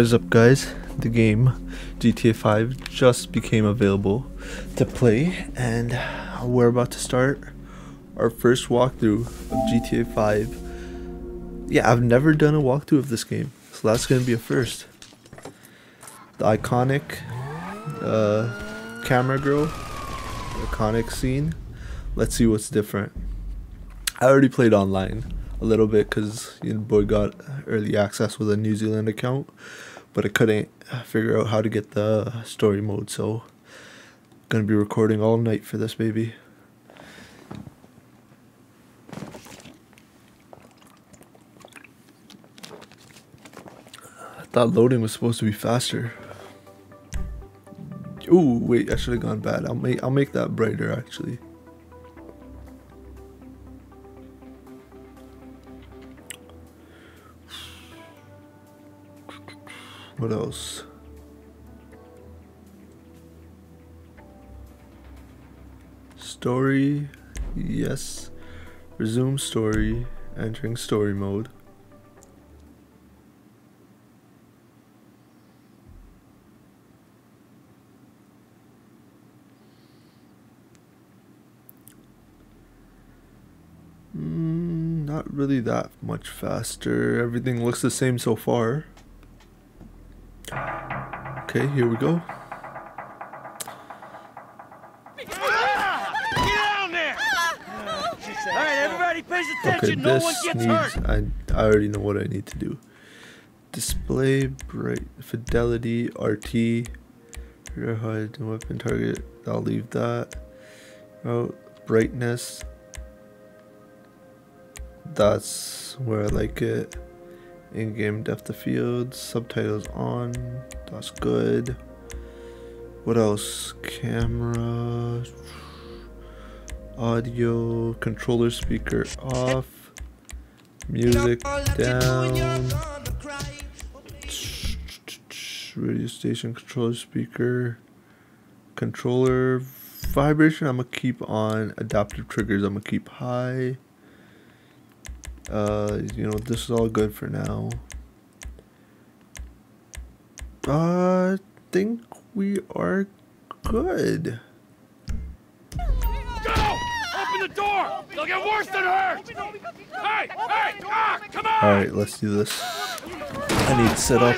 What is up guys? The game GTA 5 just became available to play and we're about to start our first walkthrough of GTA 5. Yeah, I've never done a walkthrough of this game, so that's going to be a first. The iconic uh, camera girl, iconic scene. Let's see what's different. I already played online a little bit because you know, boy got early access with a New Zealand account, but I couldn't figure out how to get the story mode. So, gonna be recording all night for this baby. I thought loading was supposed to be faster. Ooh, wait, I should have gone bad. I'll make I'll make that brighter actually. What else? Story, yes. Resume story, entering story mode. Mm, not really that much faster. Everything looks the same so far. Okay, here we go. Okay, this needs. I I already know what I need to do. Display bright fidelity RT. Rear HUD and weapon target. I'll leave that. Oh, brightness. That's where I like it. In-game depth of field, subtitles on, that's good. What else? Camera, audio, controller speaker off, music down, radio station controller speaker, controller vibration I'm gonna keep on, adaptive triggers I'm gonna keep high. Uh, you know, this is all good for now. I think we are good. Go! Open the door! They'll get worse than hurt! Hey! Hey! Ah! Come on! Alright, let's do this. I need to set up.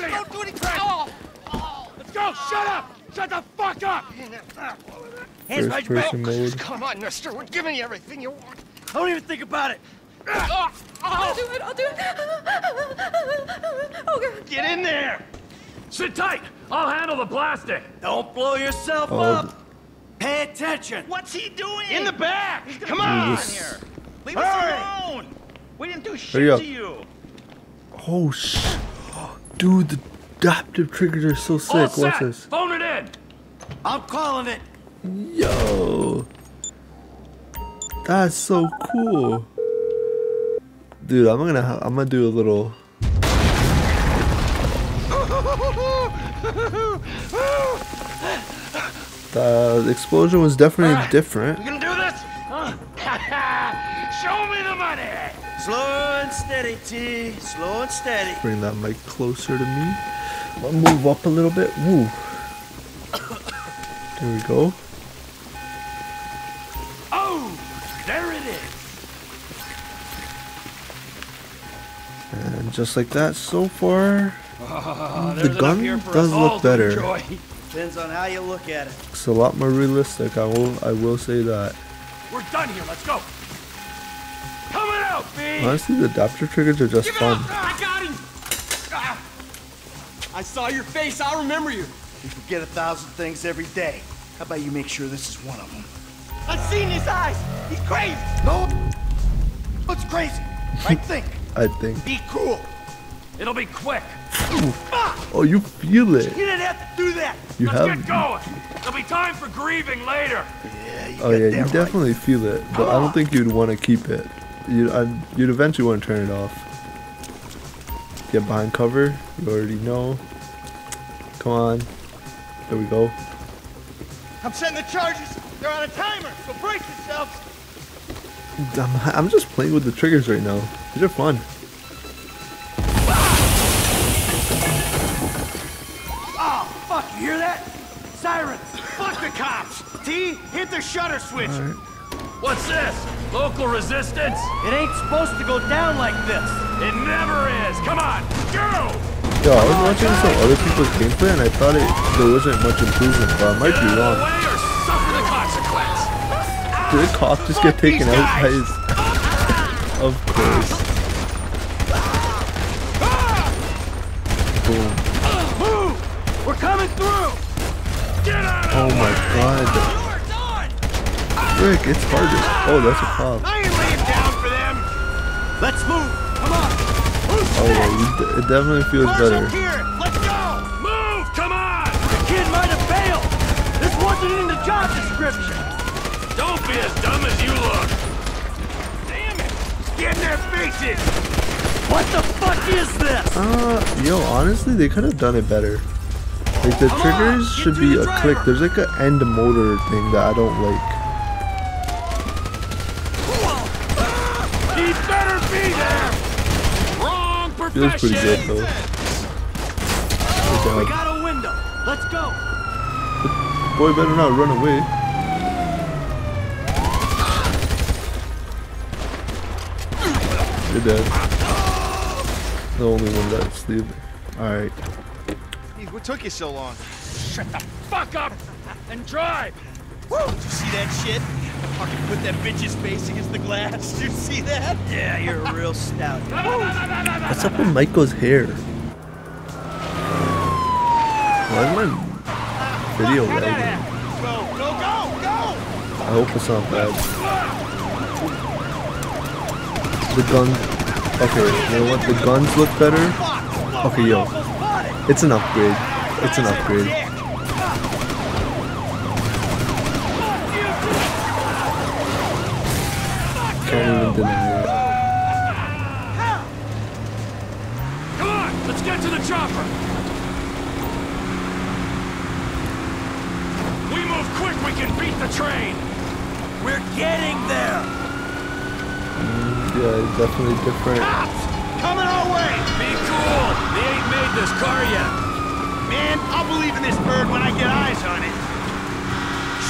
Let's go! Shut up! Shut the fuck up! First person mode. Come on, mister. We're giving you everything you want. I Don't even think about it! I'll do it, I'll do it. Oh, God. Get in there! Sit tight! I'll handle the plastic. Don't blow yourself Oh, up. Pay attention. What's he doing? In the back! Come on! Jesus. Leave Hurry. us alone. We didn't do shit up. to you. Oh, sh. Dude, the adaptive triggers are so sick. Watch set. this. Phone it in! I'm calling it. Yo. That's so cool. Dude, I'm gonna ha- I'm gonna do a little The explosion was definitely Alright. different. You gonna do this? Show me the money! Slow and steady, T. Slow and steady. Bring that mic closer to me. I'll move up a little bit. Woo. There we go. Just like that, so far, Oh, the there's enough gun does look better. enjoy. Depends on how you look at it. It's a lot more realistic. I will, I will say that. We're done here, let's go! Coming out, B! Honestly, the adapter triggers are just Give fun. up! I got him! Ah. I saw your face, I'll remember you. We forget a thousand things every day. How about you make sure this is one of them? I've seen his eyes! He's crazy! No. What's crazy? Right think. I think. Be cool. It'll be quick. Oh, you feel it. You didn't have to do that! You Let's have- get going! There'll be time for grieving later! Yeah, you Oh yeah, you right. definitely feel it, but I don't think you'd want to keep it. You'd, I'd, you'd eventually want to turn it off. Get behind cover. You already know. Come on. There we go. I'm setting the charges. They're on a timer, so brace yourselves. I'm, I'm just playing with the triggers right now. These are fun. Oh, fuck, you hear that? Sirens! Fuck the cops! T, hit the shutter switch! Alright. What's this? Local resistance? It ain't supposed to go down like this. It never is. Come on, go! Yo, I was watching some other people's gameplay and I thought it there wasn't much improvement, but I might Get be out of the wrong. way or suffer the consequence. Did the cop just get taken out by his... of course. Boom. Move! We're coming through! Get out of Oh my god. Rick, it's harder. Oh, that's a cop. I ain't laying down for them! Let's move! Come on! Oh, d- it definitely feels better. Let's go! Move! Come on! The kid might have failed! This wasn't in the job description! Don't be as dumb as you look. Damn it! Get in their faces! What the fuck is this? Uh, yo, honestly, they could have done it better. Like, the Come triggers get should be a driver. click. There's like an end motor thing that I don't like. He better be there. Wrong Feels pretty good, though. Good We got a window. Let's go. Boy better not run away. You're dead. The only one that's sleeping. Alright. Hey, What took you so long? Shut the fuck up and drive. Woo! Did you see that shit? Fucking put that bitch's face against the glass. Did you see that? Yeah, you're a real stout. What's up with Michael's hair? Why is my video lagging? Go, go, go, go! I hope it's not bad. The gun. Okay, you know what? The guns look better. Okay, yo. It's an upgrade. It's an upgrade. Can't even deny it. Come on, let's get to the chopper. We move quick, we can beat the train. We're getting there. Yeah, it's definitely different. Cops! Coming our way! Be cool. They ain't made this car yet. Man, I'll believe in this bird when I get eyes on it.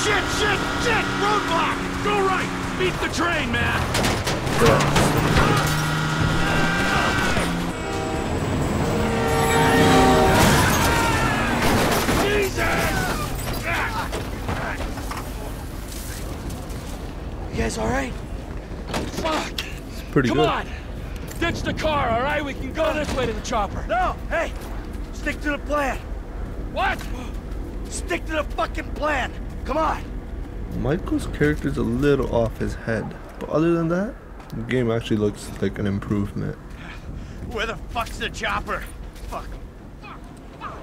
Shit, shit, shit! Roadblock! Go right. Beat the train, man. Yeah. You guys all right? Fuck. It's pretty Come good. on. Ditch the car, all right? We can go this way to the chopper. No. Hey, stick to the plan. What? Stick to the fucking plan. Come on. Michael's character's a little off his head, but other than that, the game actually looks like an improvement. Where the fuck's the chopper? Fuck. Fuck. Fuck.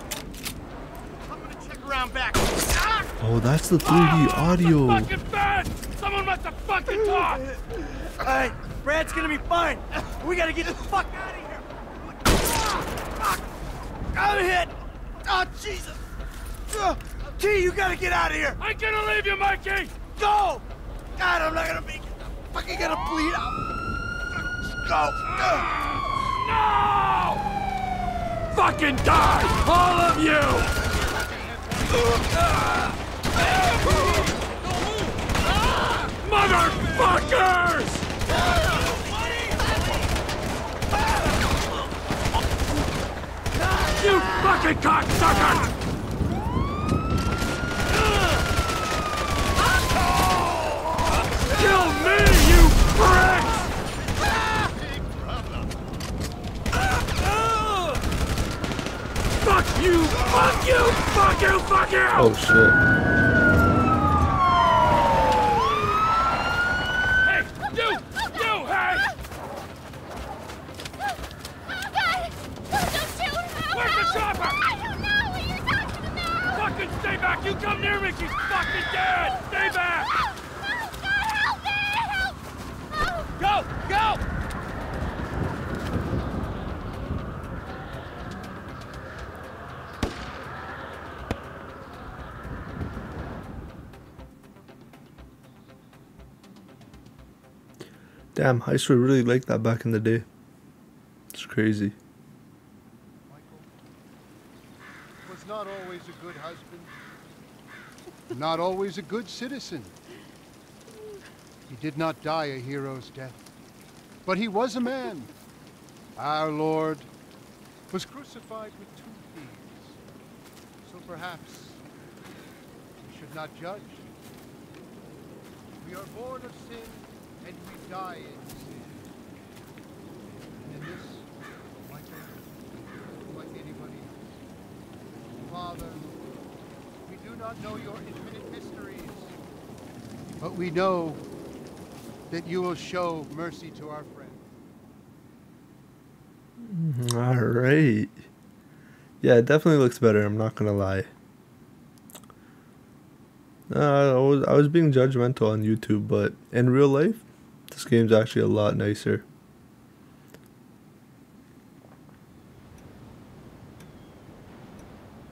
I'm gonna check around back. Ah! Oh, that's the 3D audio. Fucking bad. Someone must have fucking talked. All right, Brad's gonna be fine. We gotta get the fuck out of here. Ah, fuck. I'm hit. Oh Jesus. Ugh. T, you gotta get out of here. I'm gonna leave you, Mikey. Go. God, I'm not gonna make it. I'm fucking gonna bleed out. Go. No! Fucking die, all of you! Motherfuckers! You fucking cocksucker! Kill me, you pricks! Fuck you! Fuck you! Fuck you! Fuck you! Oh shit. Hey! You! You! Hey! Where's the chopper? Fucking stay back! You come near me! She's fucking dead! Stay back! Go! Go! Damn, I used to really like that back in the day. It's crazy. Was was not always a good husband, not always a good citizen. He did not die a hero's death, but he was a man. Our Lord was crucified with two thieves. So perhaps we should not judge. We are born of sin, and we die in sin. And in this, like, like anybody else. Father, we do not know your but we know that you will show mercy to our friend. All right. Yeah, it definitely looks better. I'm not gonna lie. Uh, I was I was being judgmental on YouTube, but in real life, this game's actually a lot nicer.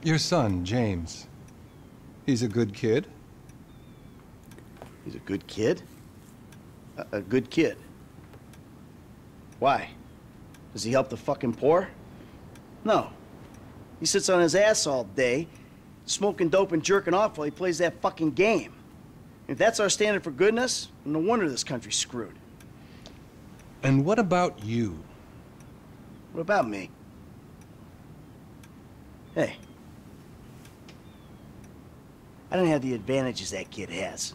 Your son, James. He's a good kid. He's a good kid? A, a good kid. Why? Does he help the fucking poor? No. He sits on his ass all day, smoking dope and jerking off while he plays that fucking game. If that's our standard for goodness, no wonder this country's screwed. And what about you? What about me? Hey. I don't have the advantages that kid has.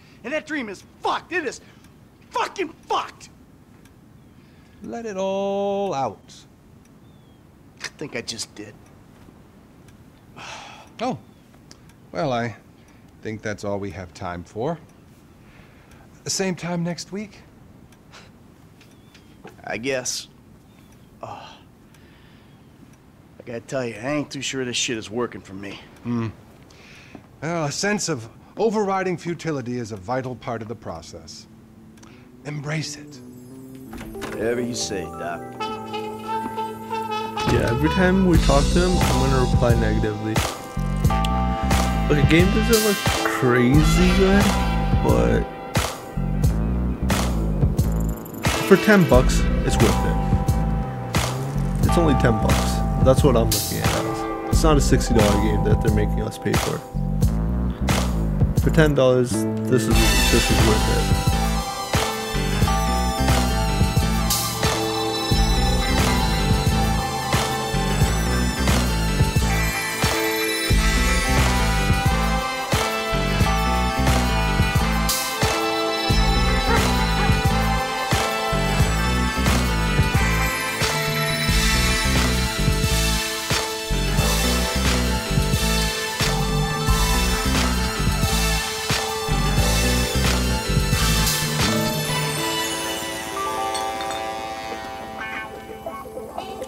And that dream is fucked. It is fucking fucked. Let it all out. I think I just did. Oh. Well, I think that's all we have time for. The same time next week? I guess. Oh. I gotta tell you, I ain't too sure this shit is working for me. Hmm. Well, a sense of overriding futility is a vital part of the process. Embrace it. Whatever you say, Doc. Yeah, every time we talk to him, I'm gonna reply negatively. Like, a game doesn't look crazy good, but for 10 bucks, it's worth it. It's only 10 bucks. That's what I'm looking at. It's not a $60 game that they're making us pay for. For $10, this is this is worth it.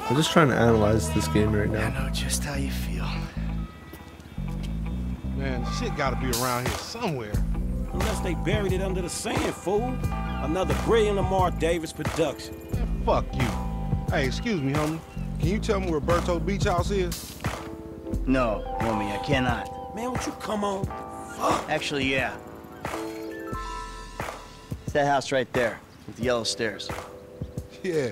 I'm just trying to analyze this game right now. I know just how you feel. Man, shit gotta be around here somewhere. Unless they buried it under the sand, fool. Another brilliant Lamar Davis production. Man, fuck you. Hey, excuse me, homie. Can you tell me where Berto Beach House is? No, homie, I cannot. Man, won't you come on? Actually, yeah. It's that house right there with the yellow stairs. Yeah.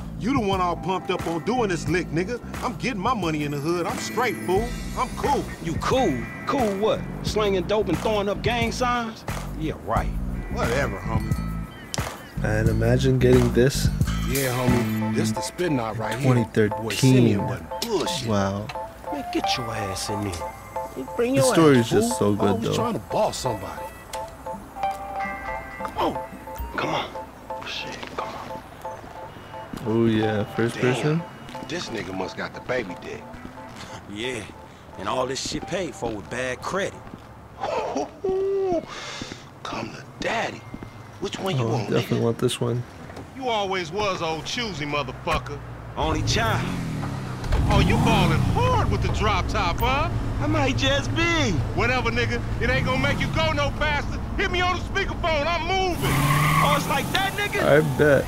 You the one all pumped up on doing this lick, nigga. I'm getting my money in the hood. I'm straight, fool. I'm cool. You cool? Cool what? Slinging dope and throwing up gang signs? Yeah, right. Whatever, homie. And imagine getting this. Yeah, homie. This the spin knot right here. 2013. Simeon wasn't. Wow. Man, get your ass in here. Bring your The your story ass, is just fool. so I good, was though. trying to boss somebody. Oh yeah, first Damn. person. This nigga must got the baby dick. Yeah, and all this shit paid for with bad credit. Come to daddy. Which one you Oh, want, definitely nigga? want this one. You always was old choosy, motherfucker. Only child. Oh, you balling hard with the drop top, huh? I might just be. Whatever, nigga. It ain't gonna make you go no faster. Hit me on the speakerphone. I'm moving. Oh, it's like that, nigga? I bet.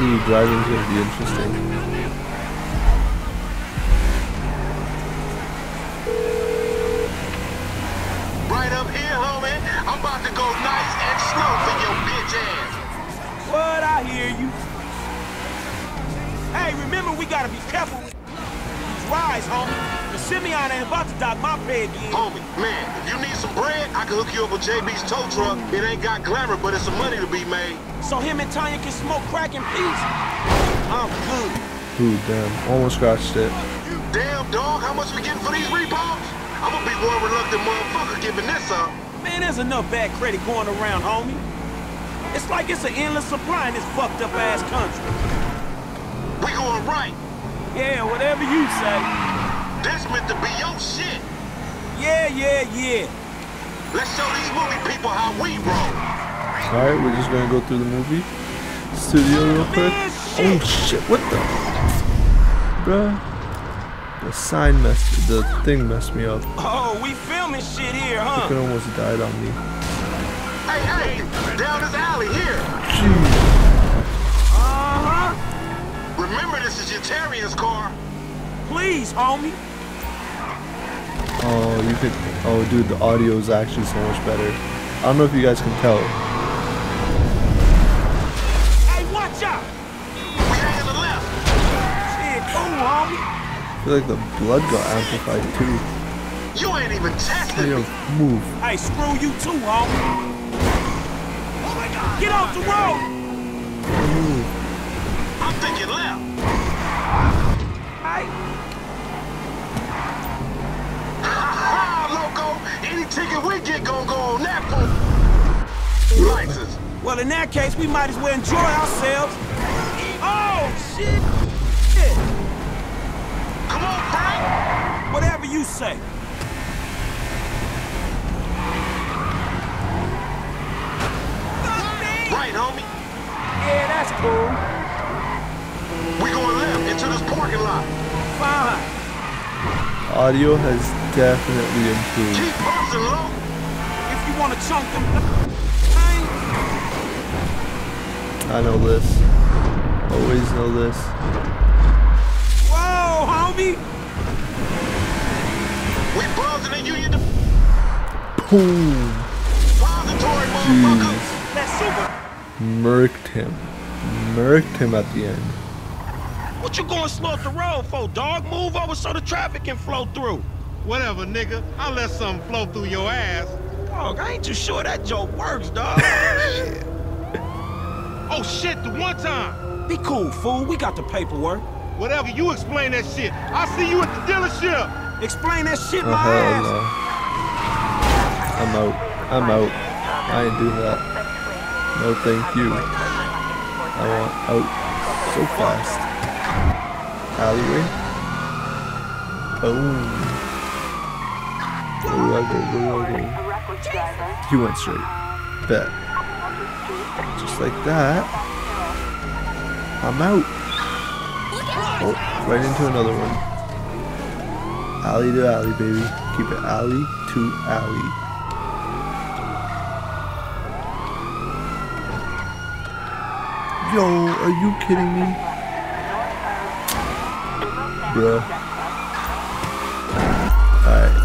Ooh, driving's gonna be interesting. Right up here, homie. I'm about to go nice and slow for your bitch ass. What? I hear you. Hey, remember we gotta be careful with these rides, homie. The Simeon ain't about to dock my pay again. Homie, man, if you need some bread, I can hook you up with JB's tow truck. It ain't got glamour, but it's some money to be made. So him and Tonya can smoke crack in peace. I'm good. Ooh, damn. Almost scratched it. Damn, dog, how much we getting for these repos? I'm gonna be one reluctant motherfucker giving this up. Man, there's enough bad credit going around, homie. It's like it's an endless supply in this fucked up ass country. We going right. Yeah, whatever you say. This meant to be your shit. Yeah, yeah, yeah. Let's show these movie people how we roll. Alright, we're just gonna go through the movie studio real quick. Man, Oh shit. shit, what the? Bruh. The sign messed, the thing messed me up. Oh, we filming shit here, huh? could almost died on me. Hey, hey, down this alley here. Jeez. Uh-huh. Remember, this is Utarian's car. Please, homie. Oh, you could. Oh, dude, the audio is actually so much better. I don't know if you guys can tell. Hey, watch out. We hang to the left. Shit, cool, homie. I feel like the blood got amplified too. You ain't even tested me. move. Hey, screw you too, homie. Oh my God! Get off the road. Move. I'm thinking left. Ticket we get gon' go on that fool. License. well, in that case, we might as well enjoy ourselves. Oh, shit. Shit. Come on, Frank. Whatever you say. Right, homie. Yeah, that's cool. We're going left into this parking lot. Fine. Audio has definitely improved. Keep busting low. If you want to chunk them, I know this. Always know this. Whoa, homie. We buzzing and you hit the Boom. pository, motherfucker. Jeez. That's super. Murked him. Murked him at the end. What you going slow up the road for, dog? Move over so the traffic can flow through. Whatever, nigga. I'll let something flow through your ass. Dog, I ain't too sure that joke works, dog. Oh shit, the one time. Be cool, fool. We got the paperwork. Whatever, you explain that shit. I'll see you at the dealership. Explain that shit Oh my hell ass. no. I'm out. I'm out. I ain't doing that. No thank you. I want out so fast. Alleyway. Oh. Go? Do go? He went straight. Bet. Just like that. I'm out. Oh, right into another one. Alley to alley, baby. Keep it alley to alley. Yo, are you kidding me? Bro. Alright.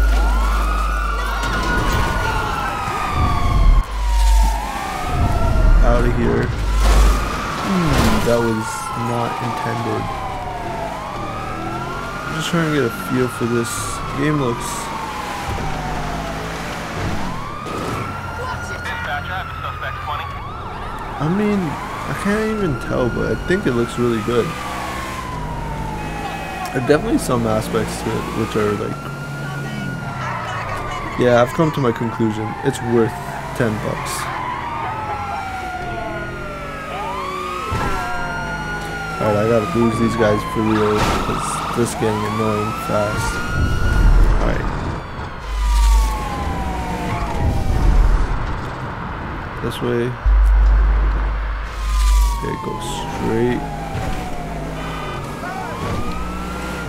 Out of here. Hmm, that was not intended. I'm just trying to get a feel for this. Game looks I mean, I can't even tell, but I think it looks really good. There are definitely some aspects to it which are like. Yeah, I've come to my conclusion. It's worth 10 bucks. Alright, I gotta lose these guys for real because this is getting annoying fast. Alright. This way. Okay, go straight.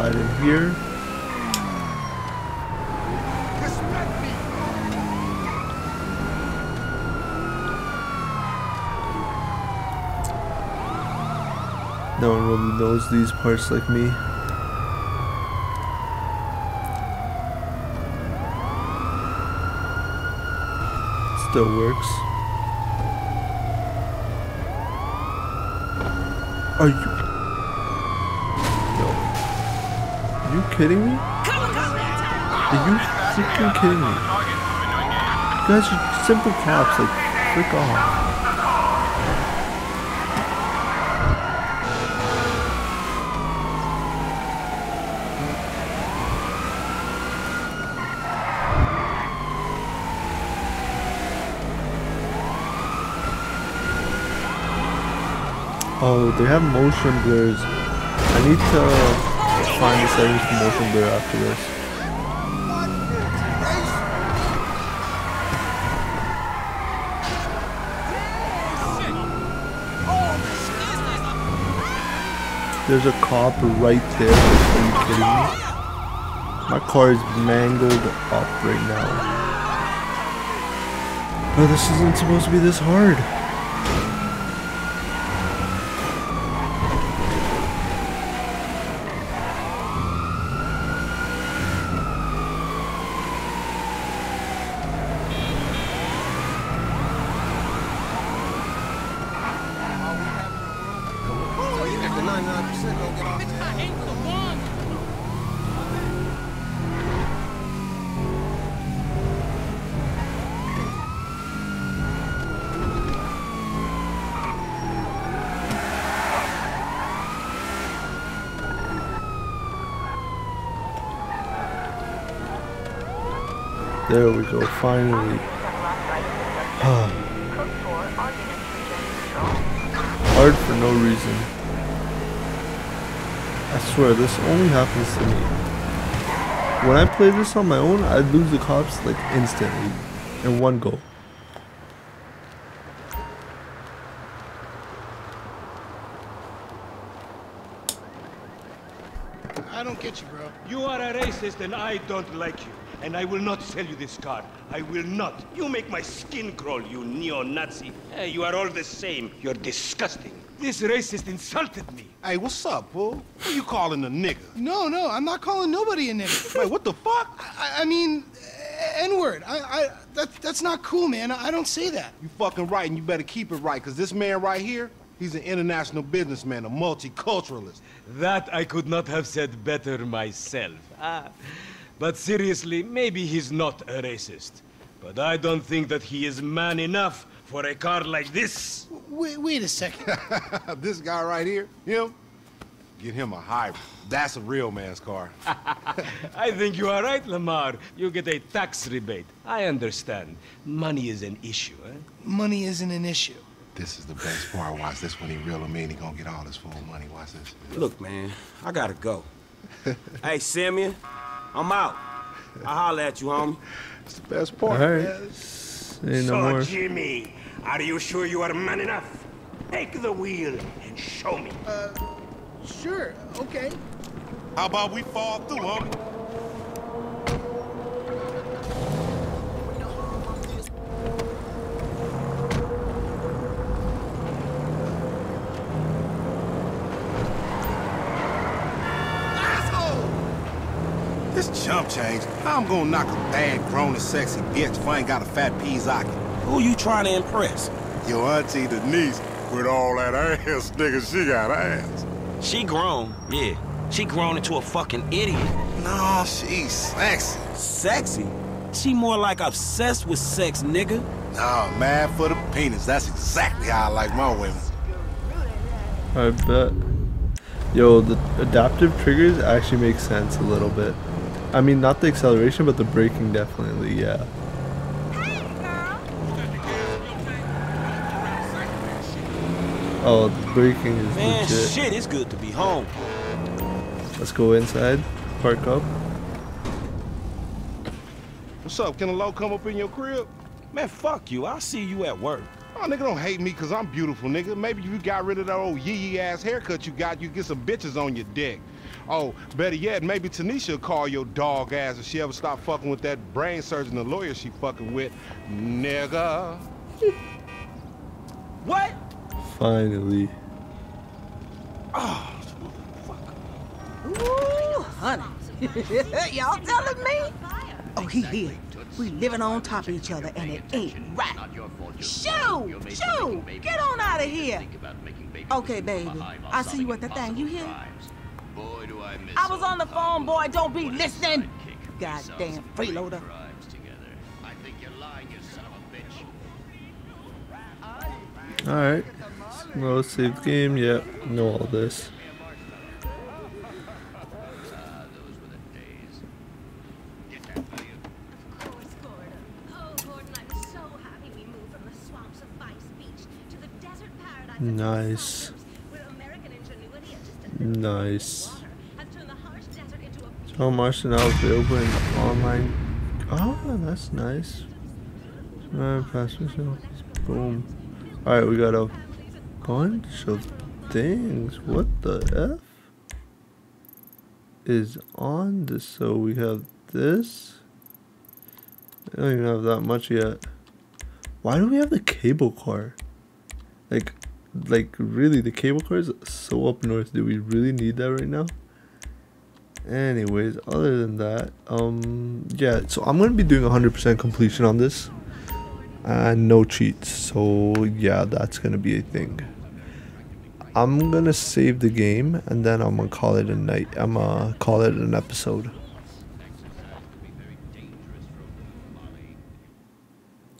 Hide in here. No one really knows these parts like me. Still works. Are you? No. Are you kidding me? Are you freaking kidding me? You guys are simple cops, like, frick off. Oh, they have motion blurs. I need to find the settings for motion blur after this. There's a cop right there. Are you kidding me? My car is mangled up right now. Bro, this isn't supposed to be this hard. There we go, finally. Hard for no reason. I swear, this only happens to me. When I play this on my own, I lose the cops like instantly. In one go. I don't get you, bro. You are a racist and I don't like you. And I will not sell you this car. I will not. You make my skin crawl, you neo-Nazi. Hey, you are all the same. You're disgusting. This racist insulted me. Hey, what's up, fool? Who you calling a nigga? No, no, I'm not calling nobody a nigga. Wait, what the fuck? I, I mean, N-word. I, I, that, that's not cool, man. I, I don't say that. You fucking right, and you better keep it right, because this man right here, he's an international businessman, a multiculturalist. That I could not have said better myself. Ah. But seriously, maybe he's not a racist. But I don't think that he is man enough for a car like this. Wait, wait a second. this guy right here, him, get him a hybrid. That's a real man's car. I think you are right, Lamar. You get a tax rebate. I understand. Money is an issue, eh? Money isn't an issue. This is the best part. Watch this when he real him in. He gonna get all his full money. Watch this. Look, man, I gotta go. hey, Simeon, I'm out. I'll holler at you, homie. It's the best part. Alright. man. Ain't no so, more. Jimmy, are you sure you are man enough? Take the wheel and show me. Uh, sure, okay. How about we fall through, homie? Chump change. How I'm gonna knock a bad, grown and sexy bitch if I ain't got a fat Pizaki? Who you trying to impress? Your auntie Denise, with all that ass, nigga, she got ass. She grown, yeah. She grown into a fucking idiot. No, she's sexy. Sexy? She more like obsessed with sex, nigga. Nah, mad for the penis. That's exactly how I like my women. I bet. Yo, the adaptive triggers actually make sense a little bit. I mean, not the acceleration, but the braking definitely, yeah. Oh, the braking is Man, legit. shit, it's good to be home. Let's go inside. Park up. What's up? Can a low come up in your crib? Man, fuck you. I'll see you at work. Oh, nigga, don't hate me because I'm beautiful, nigga. Maybe if you got rid of that old yee-yee ass haircut you got, you get some bitches on your dick. Oh, better yet, maybe Tanisha will call your dog ass if she ever stop fucking with that brain surgeon, the lawyer she fucking with. Nigga. What? Finally. Oh, motherfucker. Ooh, honey. Y'all telling me? Oh, he here. We living on top of each other, and it ain't right. Shoo! Shoo! Get on out of here. Okay, baby. I'll see you at the thing. You hear? I was on the phone, boy. Don't be listening. Goddamn freeloader. Alright. No save game. Yep. Know all this. Nice. Nice. Much now available in online. Oh, that's nice. Boom. Alright, we got a bunch of things. What the F is on this? So we have this. I don't even have that much yet. Why do we have the cable car? Like, like really, the cable car is so up north. Do we really need that right now? Anyways, other than that, um, yeah. So I'm gonna be doing 100% completion on this, and no cheats. So yeah, that's gonna be a thing. I'm gonna save the game, and then I'm gonna call it a night. I'm gonna call it an episode.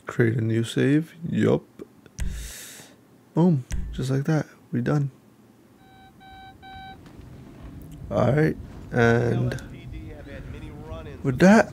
Create a new save. Yup. Boom. Just like that. We done. Alright. And with that,